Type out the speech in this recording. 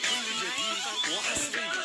كل جديد وحصري